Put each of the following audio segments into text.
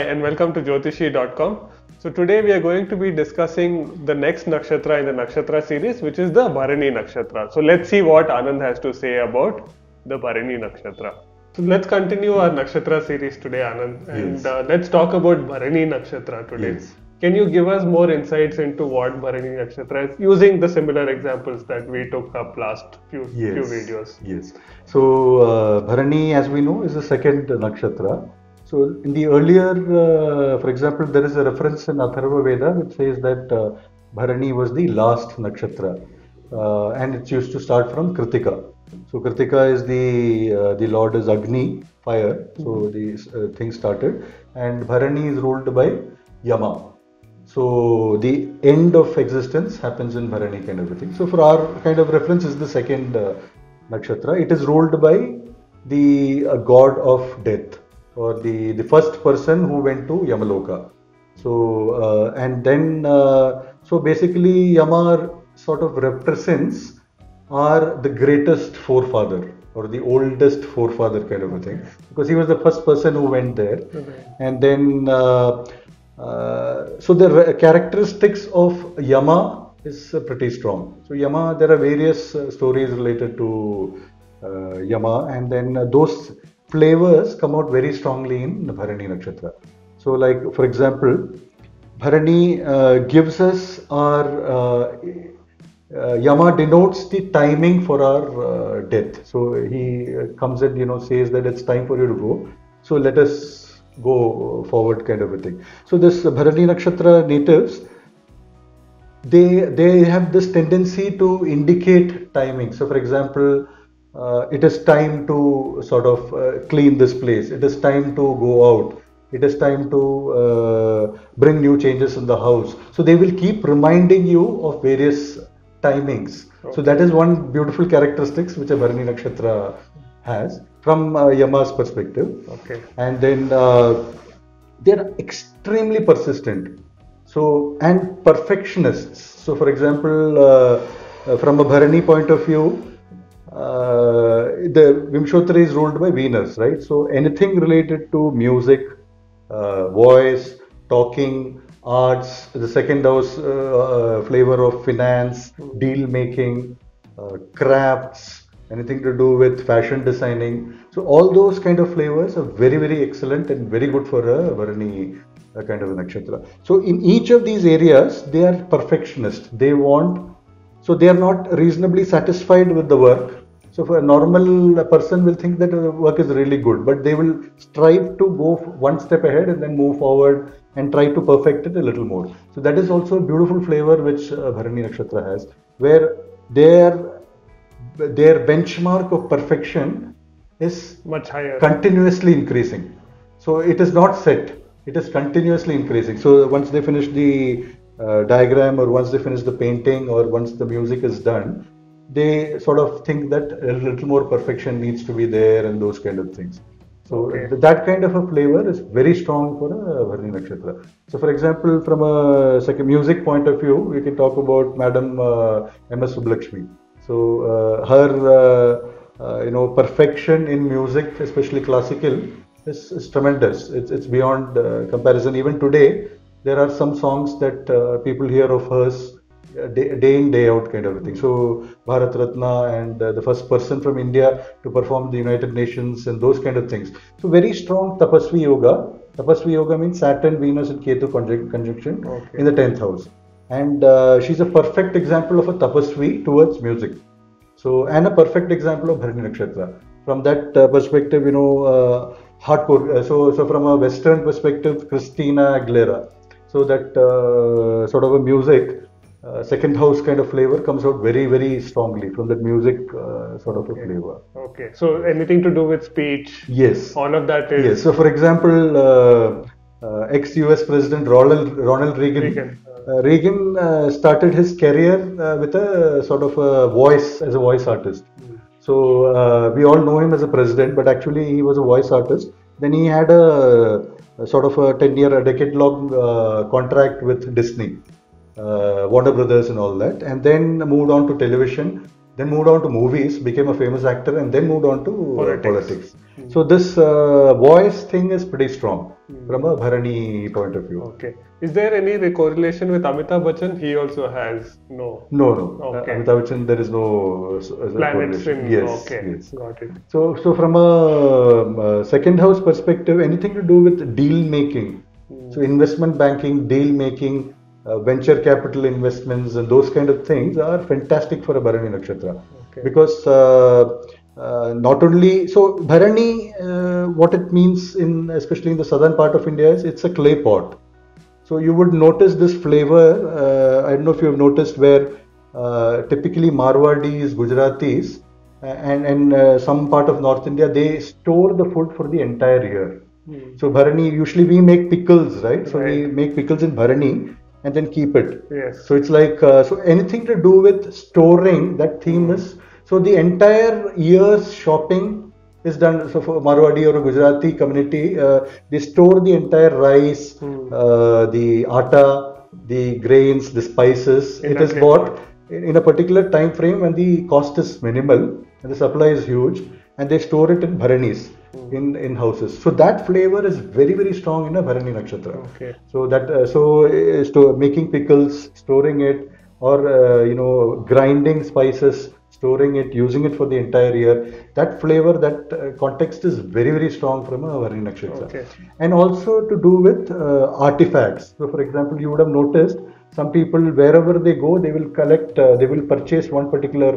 Hi, and welcome to Jothishi.com. So, today we are going to be discussing the next nakshatra in the nakshatra series, which is the Bharani nakshatra. So, let's see what Anand has to say about the Bharani nakshatra. So, let's continue our nakshatra series today, Anand, and Yes. uh, let's talk about Bharani nakshatra today. Yes. Can you give us more insights into what Bharani nakshatra is using the similar examples that we took up last few, few videos? Yes. So uh, Bharani, as we know, is the second nakshatra. So in the earlier, uh, for example, there is a reference in Atharva Veda which says that uh, Bharani was the last nakshatra, uh, and it's used to start from Kritika. So Kritika is the uh, the lord is Agni, fire. So the uh, thing started, and Bharani is ruled by Yama. So the end of existence happens in Bharani kind of a thing. So for our kind of reference is the second uh, nakshatra. It is ruled by the uh, god of death or the the first person who went to Yamaloka. So uh, and then uh, so basically Yama sort of represents are the greatest forefather or the oldest forefather kind of a thing. Because he was the first person who went there. And then uh, uh, so the characteristics of yama is uh, pretty strong. So yama there are various uh, stories related to uh, yama. And then those flavors come out very strongly in bharani nakshatra so like for example bharani uh, gives us our uh, uh, Yama denotes the timing for our uh, death. So he uh, comes and you know says that it's time for you to go. So let us go forward, kind of a thing. So this Bharani Nakshatra natives, they they have this tendency to indicate timing. So for example, uh, it is time to sort of uh, clean this place. It is time to go out. It is time to uh, bring new changes in the house. So they will keep reminding you of various timings. So that is one beautiful characteristics which a Bharani Nakshatra has from uh, Yama's perspective. Okay. And then uh, they are extremely persistent. So and perfectionists. So for example, uh, from a Bharani point of view, uh, the Vimshottara is ruled by Venus, right? So anything related to music, uh, voice, talking, arts, the second house uh, uh, flavor of finance, deal making, uh, crafts, anything to do with fashion designing. So all those kind of flavors are very very excellent and very good for a Bharani kind of a nakshatra. So in each of these areas, they are perfectionists. They want so they are not reasonably satisfied with the work. So for a normal person will think that the work is really good, but they will strive to go one step ahead and then move forward and try to perfect it a little more. So that is also a beautiful flavor which uh, Bharani Nakshatra has, where their their benchmark of perfection is Much higher. continuously increasing. So it is not set; it is continuously increasing. So once they finish the uh, diagram, or once they finish the painting, or once the music is done, they sort of think that a little more perfection needs to be there, and those kind of things. So Okay. that kind of a flavor is very strong for a Bharani Nakshatra. So for example, from a second music point of view, we can talk about Madam uh, M.S. Subbulakshmi. So uh, her, uh, uh, you know, perfection in music, especially classical, is, is tremendous. It's, it's beyond uh, comparison. Even today, there are some songs that uh, people hear of hers day, day in day out kind of a thing. So Bharat Ratna and uh, the first person from India to perform the United Nations and those kind of things. So very strong Tapasvi Yoga. Tapasvi Yoga means Saturn, Venus, and Ketu conjunc- conjunction Okay. in the tenth house. And uh, she's a perfect example of a Tapasvi towards music. So and a perfect example of Bharani Nakshatra. From that uh, perspective, you know, uh, hardcore. Uh, so so from a Western perspective, Christina Aguilera. So that uh, sort of a music, uh, second house kind of flavor comes out very very strongly from that music uh, sort of a flavor. Okay. So anything to do with speech, Yes. all of that is Yes. So, for example, uh, uh, ex-US President Ronald Ronald Reagan. Reagan. Uh, Reagan uh, started his career uh, with a sort of a voice as a voice artist. So uh, we all know him as a president, but actually he was a voice artist. Then he had a, a sort of a 10-year, a decade-long uh, contract with Disney, Warner Brothers, and all that, and then moved on to television. then moved on to movies, became a famous actor, and then moved on to uh, Politics. politics. So this uh, voice thing is pretty strong from a Bharani point of view. Okay. Is there any correlation with Amitabh Bachchan? He also has no No, no. Okay. Uh, Amitabh Bachchan, there is no uh, uh, planets in. Yes, okay, yes. got it. So, so from a, um, uh, second house perspective, anything to do with deal making, so investment banking, deal making, uh, venture capital investments, and those kind of things are fantastic for a Bharani Nakshatra Okay. because uh, uh, not only so Bharani, uh, what it means in especially in the southern part of India is it's a clay pot. So you would notice this flavor. Uh, I don't know if you have noticed where uh, typically Marwadis, Gujaratis, and and uh, some part of North India they store the food for the entire year. Hmm. So Bharani usually we make pickles, right? So we make pickles in Bharani and then keep it. Yes. So it's like uh, so anything to do with storing that theme is so the entire year's shopping is done. So for Marwadi or Gujarati community, uh, they store the entire rice, Hmm. uh, the atta, the grains, the spices. In it is bought in in a particular time frame when the cost is minimal and the supply is huge, and they store it in Bharanis. In, in houses, so that flavor is very very strong in a Bharani nakshatra. Okay. So that uh, so uh, making pickles, storing it, or uh, you know grinding spices, storing it, using it for the entire year. That flavor, that uh, context is very very strong from a Bharani Nakshatra. Okay. And also to do with uh, artifacts. So for example, you would have noticed some people wherever they go, they will collect, uh, they will purchase one particular.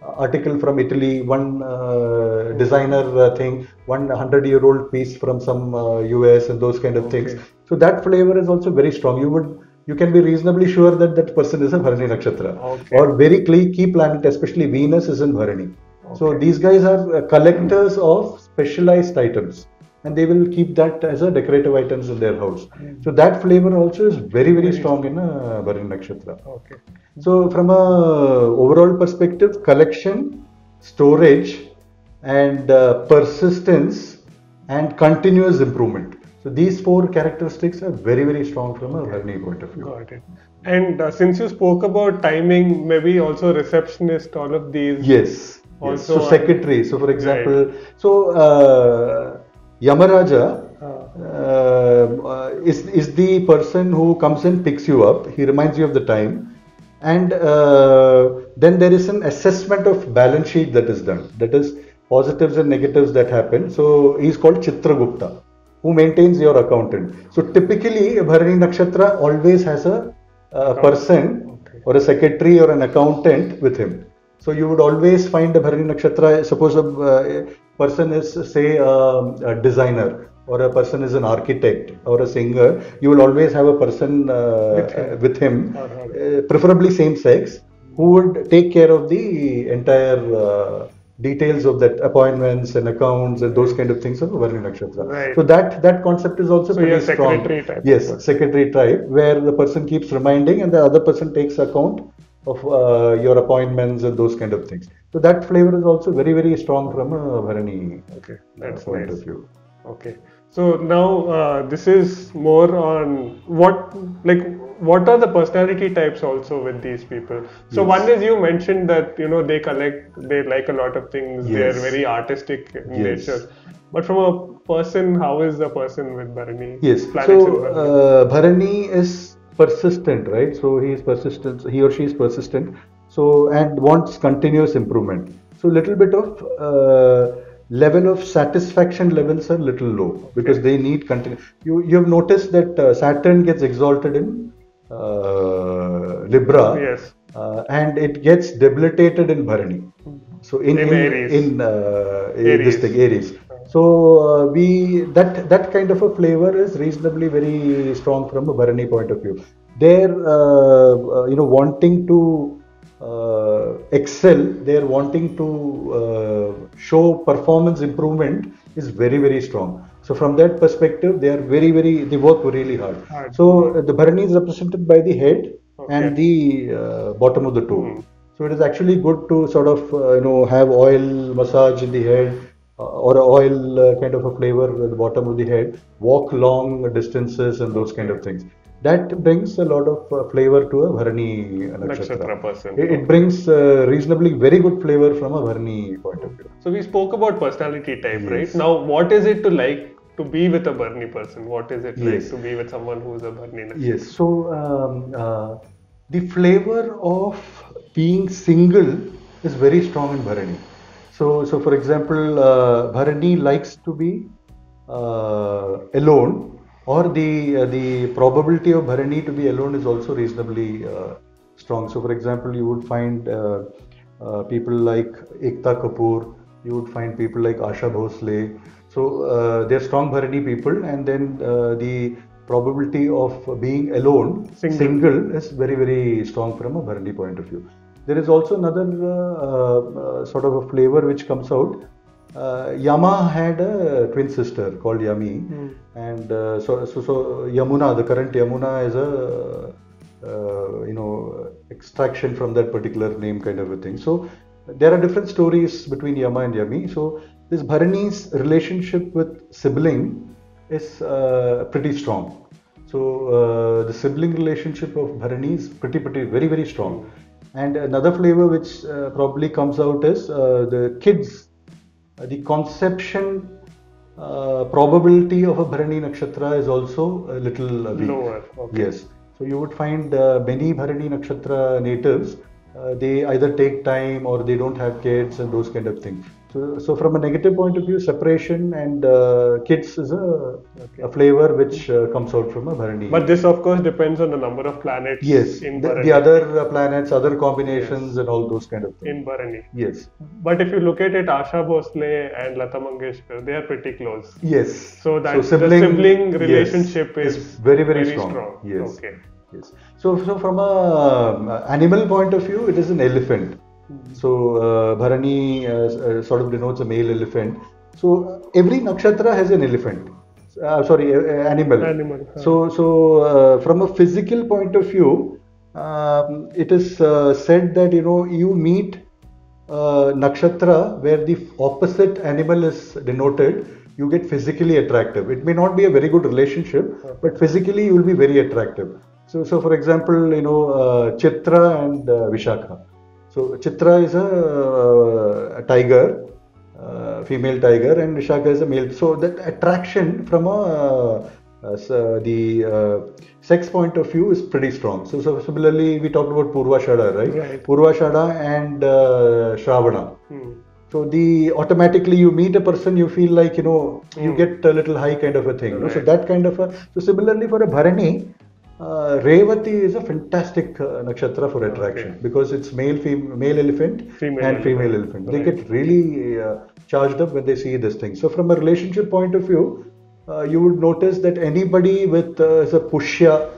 Article from Italy, one uh, designer uh, thing, one hundred year old piece from some uh, US and those kind of things. So that flavor is also very strong. You would you can be reasonably sure that that person is a Bharani Nakshatra Okay. or very key, key planet, especially Venus, is in Bharani. So these guys are uh, collectors of specialized items and they will keep that as a decorative items in their house. So that flavor also is very very strong in a Bharani Nakshatra. Okay. So from a overall perspective, collection, storage, and uh, persistence and continuous improvement. So these four characteristics are very very strong from a Bharani point of view. Got it. And uh, since you spoke about timing, maybe also receptionist, all of these. Yes. yes. Also, So secretary. So for example, so uh, Yamaraja. Uh, uh, is is the person who comes and picks you up. He reminds you of the time, and uh, then there is an assessment of balance sheet that is done. That is positives and negatives that happen. So he's called Chitragupta, who maintains your accountant. So typically, Bharani Nakshatra always has a, a person Okay. or a secretary or an accountant with him. So you would always find a Bharani Nakshatra. Suppose a uh, person is, say, a designer or a person is an architect or a singer. You will always have a person uh, With him. with him, uh, preferably same sex, who would take care of the entire uh, details of that appointments and accounts and those kind of things of a Bharani Nakshatra. Right. So that that concept is also So pretty you're strong. type Yes, secretary type, where the person keeps reminding and the other person takes account of uh, your appointments and those kind of things. So that flavor is also very very strong from a Bharani Okay. uh, That's point nice. of view. Okay. So now uh, this is more on what like what are the personality types also with these people. So Yes. one is you mentioned that you know they collect they like a lot of things. They are very artistic in Yes. nature. But from a person, how is the person with Bharani? Yes. So Bharani? uh, Bharani is persistent, right? So he is persistent. He or she is persistent. So and wants continuous improvement. So little bit of uh, level of satisfaction levels are little low because they need continue. You you have noticed that uh, Saturn gets exalted in uh, Libra. Yes. Uh, and it gets debilitated in Bharani. So in In in, Aries. in, uh, in this thing Aries. So uh, we that that kind of a flavor is reasonably very strong from a Bharani point of view. They're uh, uh, you know wanting to uh, excel. They're wanting to uh, show performance improvement is very very strong. So from that perspective, they are very very they work really hard. Hard. So uh, the Bharani is represented by the head Okay. and the uh, bottom of the toe. Hmm. So it is actually good to sort of uh, you know have oil massage in the head or oil uh, kind of a flavor at the bottom of the head. Walk long distances and those kind of things. that brings a lot of uh, flavor to a Bharani nakshatra. Person. It, it brings uh, reasonably very good flavor from a Bharani point of view. So we spoke about personality type, Yes. right? Now, what is it to like to be with a Bharani person? What is it Yes. like to be with someone who is a Bharani? Nakshatra? Yes. So um, uh, the flavor of being single is very strong in Bharani. So, so for example, uh, Bharani likes to be uh, alone, or the uh, the probability of Bharani to be alone is also reasonably uh, strong. So, for example, you would find uh, uh, people like Ekta Kapoor, you would find people like Asha Bhosle. So, uh, they're strong Bharani people, and then uh, the probability of being alone, Single. single, is very, very strong from a Bharani point of view. There is also another uh, uh, sort of a flavor which comes out. Uh, Yama had a twin sister called Yami, Hmm. and uh, so, so so Yamuna, the current Yamuna, is a uh, you know extraction from that particular name kind of a thing. So there are different stories between Yama and Yami. So this Bharani's relationship with sibling is uh, pretty strong. So uh, the sibling relationship of Bharani is pretty pretty very very strong. And another flavor which uh, probably comes out is uh, the kids, uh, the conception uh, probability of a Bharani nakshatra is also a little weak. Lower. Okay. Yes. So you would find uh, many Bharani nakshatra natives, uh, they either take time or they don't have kids and those kind of things. So, so from a negative point of view, separation and uh, kids is a, a flavor which uh, comes out from a Bharani. But this, of course, depends on the number of planets yes, in the, Bharani. the other uh, planets, other combinations, and all those kind of things. in Bharani. Yes, But if you look at it, Asha Bhosle and Lata Mangeshkar, they are pretty close. yes. So that the sibling yes, relationship is very very, strong. Yes. Okay. Yes. So, so from a um, animal point of view, it is an elephant. So uh, Bharani uh, uh, sort of denotes a male elephant. So every nakshatra has an elephant. Uh, sorry, animal. Animal, huh. So, so uh, from a physical point of view, um, it is uh, said that you know you meet uh, nakshatra where the opposite animal is denoted, you get physically attractive. It may not be a very good relationship, but physically you will be very attractive. So, so for example, you know, uh, Chitra and uh, Vishakha. So, Chitra is a, uh, a tiger, uh, female tiger, and Vishakha is a male. So, that attraction from a uh, uh, so the uh, sex point of view is pretty strong. So, so similarly, we talked about Purva Shada, right? Right. Purva Shada and uh, Shravana. Hmm. So the automatically you meet a person, you feel like you know you Hmm. get a little high kind of a thing. you know. So that kind of a so similarly for a Bharani, uh, Revati is a fantastic uh, nakshatra for attraction Okay. because it's male fem- male elephant Female and female elephant. elephant. They get really uh, charged up when they see this thing. So from a relationship point of view, uh, you would notice that anybody with uh, is a pushya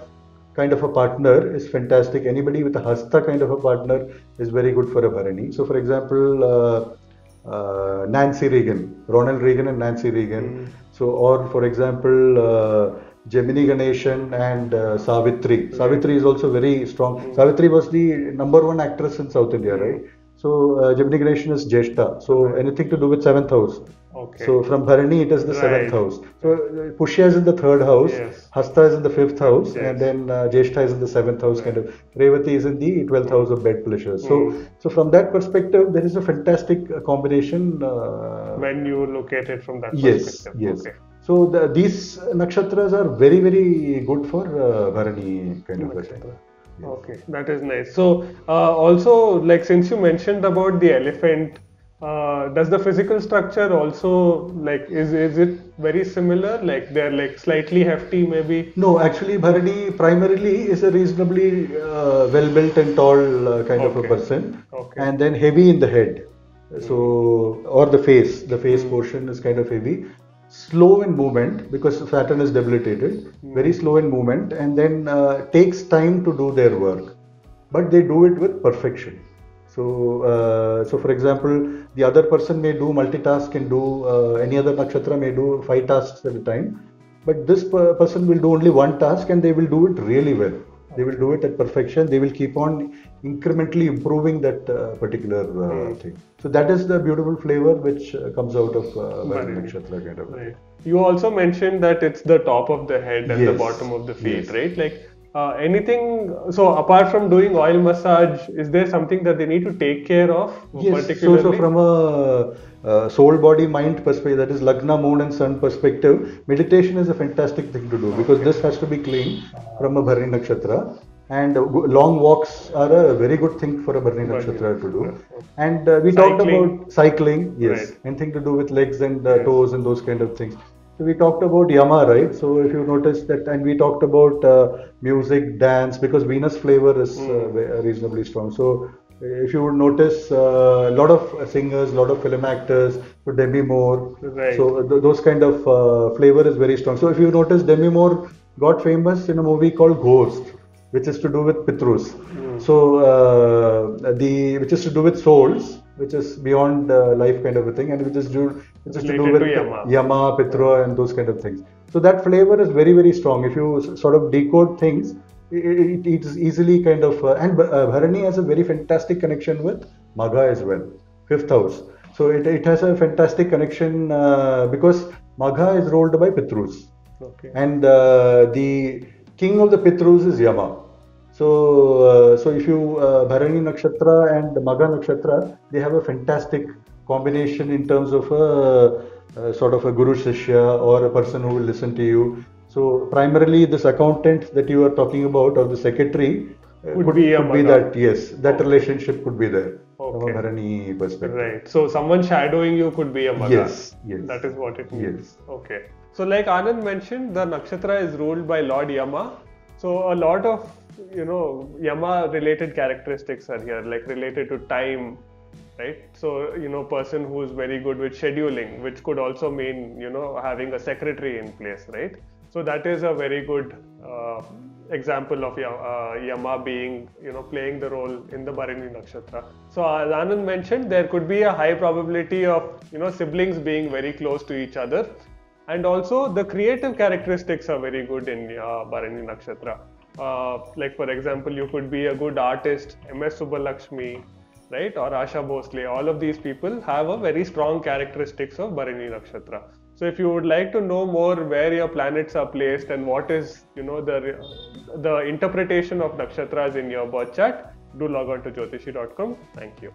kind of a partner is fantastic. Anybody with a hasta kind of a partner is very good for a Bharani. So, for example, uh, uh, Nancy Reagan, Ronald Reagan and Nancy Reagan. So, or for example, uh, Gemini Ganeshan and uh, Savitri. Savitri is also very strong. Savitri was the number one actress in South India, right? So, uh, Gemini Ganeshan is Jeshta. So, anything to do with seventh house. Okay. So from Bharani it is the seventh Right. house. So uh, Pushya is in the third house, Yes. Hasta is in the fifth house, Yes. and then uh, Jeshta is in the seventh house. Kind of Revati is in the twelfth house of bed pleasures. So Mm. so from that perspective, there is a fantastic uh, combination. Uh, when you look at it from that yes, perspective. yes. Okay. So the, these nakshatras are very very good for uh, Bharani kind of a thing. Yes. Okay, that is nice. So, uh, also, like since you mentioned about the elephant, uh, does the physical structure also like is is it very similar? Like they're like slightly hefty, maybe. No, actually, Bharani primarily is a reasonably uh, well built and tall uh, kind of a person, Okay. and then heavy in the head. So, or the face, the face portion is kind of heavy. Slow in movement because Saturn is debilitated, very slow in movement, and then uh, takes time to do their work, but they do it with perfection. So, uh, so for example, the other person may do multitask and do uh, any other nakshatra may do five tasks at a time, but this per- person will do only one task and they will do it really well. They will do it at perfection. They will keep on incrementally improving that uh, particular uh, thing. So that is the beautiful flavor which uh, comes out of uh, nakshatra kind of. Right. You also mentioned that it's the top of the head and the bottom of the feet, Yes. right? Like, uh, anything so apart from doing oil massage is there something that they need to take care of Yes, so, particularly so from a uh, soul, body, mind perspective, that is Lagna, moon, and sun perspective, meditation is a fantastic thing to do because this has to be clean from a Bharani Nakshatra. And uh, long walks are a very good thing for a Bharani Nakshatra to do. And uh, we talked about cycling, yes, Right. anything to do with legs and uh, Yes. toes and those kind of things. So we talked about Yama, right? So if you notice that, and we talked about uh, music, dance, because Venus flavor is uh, Hmm. reasonably strong. So if you would notice, a lot of singers, a lot of film actors, so Demi Moore. Right. So th- those kind of uh, flavor is very strong. So if you notice, Demi Moore got famous in a movie called Ghost, which is to do with Pitrus. Hmm. So uh, the which is to do with souls, which is beyond uh, life kind of a thing, and which is do which is to do with to Yama. Yama, Pitra, and those kind of things. So that flavor is very very strong. If you sort of decode things, it, it, it is easily kind of uh, and uh, Bharani has a very fantastic connection with Magha as well, fifth house. So it, it has a fantastic connection uh, because Magha is ruled by Pitrus okay and uh, the king of the Pitrus is Yama. So, uh, so if you uh, Bharani Nakshatra and Magha Nakshatra, they have a fantastic combination in terms of a, a sort of a guru shishya or a person who will listen to you. So, primarily, this accountant that you are talking about or the secretary uh, Would could, be could be that yes, that Okay. relationship could be there from Okay. a Bharani perspective. Right. So someone shadowing you could be a Magha. Yes, yes. That is what it means. Yes. Okay. So like Anand mentioned, the nakshatra is ruled by Lord Yama. So a lot of you know Yama related characteristics are here, like related to time, right? So you know person who is very good with scheduling, which could also mean you know having a secretary in place, right? So that is a very good uh, example of uh, Yama being, you know, playing the role in the Bharani Nakshatra. So as Anand mentioned, there could be a high probability of, you know, siblings being very close to each other. And also the creative characteristics are very good in uh, Nakshatra. Uh, like for example, you could be a good artist, MS Subbalakshmi, right, or Asha Bhosle. All of these people have a very strong characteristics of Bharani Nakshatra. So if you would like to know more where your planets are placed and what is, you know, the the interpretation of nakshatras in your birth chart, do log on to jothishi.com. Thank you.